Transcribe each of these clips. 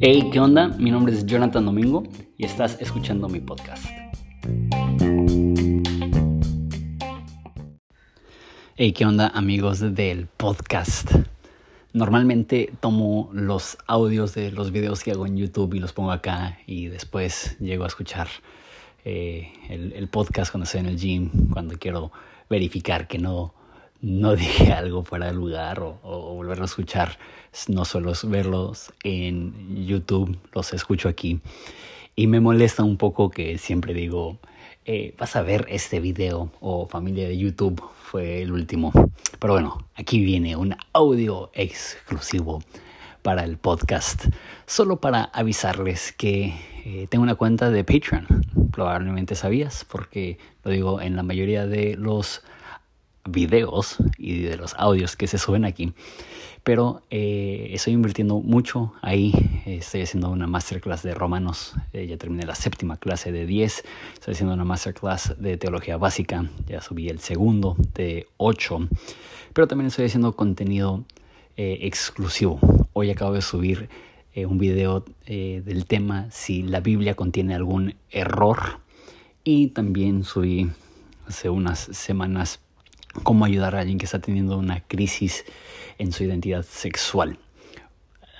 Hey, ¿qué onda? Mi nombre es Jonathan Domingo y estás escuchando mi podcast. Hey, ¿qué onda amigos del podcast? Normalmente tomo los audios de los videos que hago en YouTube y los pongo acá y después llego a escuchar eh, el, podcast cuando estoy en el gym, cuando quiero verificar que no, no dije algo fuera de lugar o, o volverlo a escuchar. No suelo verlos en YouTube, los escucho aquí. Y me molesta un poco que siempre digo, eh, vas a ver este video o familia de YouTube fue el último. Pero bueno, aquí viene un audio exclusivo para el podcast, solo para avisarles que eh, tengo una cuenta de Patreon. Probablemente sabías, porque lo digo en la mayoría de los videos y de los audios que se suben aquí pero eh, estoy invirtiendo mucho ahí. Estoy haciendo una masterclass de romanos, eh, ya terminé la séptima clase de 10. Estoy haciendo una masterclass de teología básica, ya subí el segundo de 8. Pero también estoy haciendo contenido eh, exclusivo. Hoy acabo de subir un video del tema si la Biblia contiene algún error. Y también subí hace unas semanas cómo ayudar a alguien que está teniendo una crisis en su identidad sexual.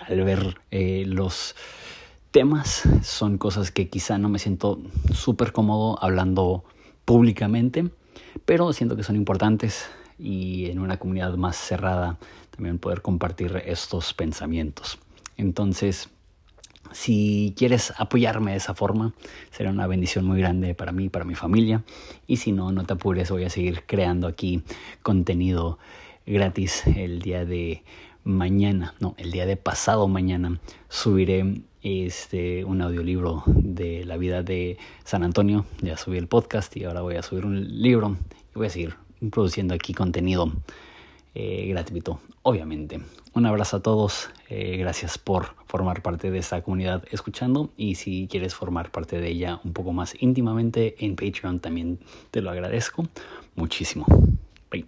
Al ver eh, los temas, son cosas que quizá no me siento súper cómodo hablando públicamente, pero siento que son importantes y en una comunidad más cerrada también poder compartir estos pensamientos. Entonces, si quieres apoyarme de esa forma, será una bendición muy grande para mí, para mi familia. Y si no, no te apures, voy a seguir creando aquí contenido gratis el día de mañana, no, el día de pasado mañana subiré este un audiolibro de la vida de San Antonio. Ya subí el podcast y ahora voy a subir un libro y voy a seguir produciendo aquí contenido eh, gratuito, obviamente. Un abrazo a todos, eh, gracias por formar parte de esta comunidad escuchando y si quieres formar parte de ella un poco más íntimamente en Patreon también te lo agradezco muchísimo. Bye.